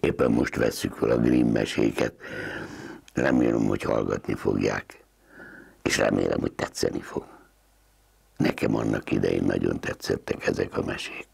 Éppen most vesszük fel a Grimm meséket. Remélem, hogy hallgatni fogják. És remélem, hogy tetszeni fog. Nekem annak idején nagyon tetszettek ezek a mesék.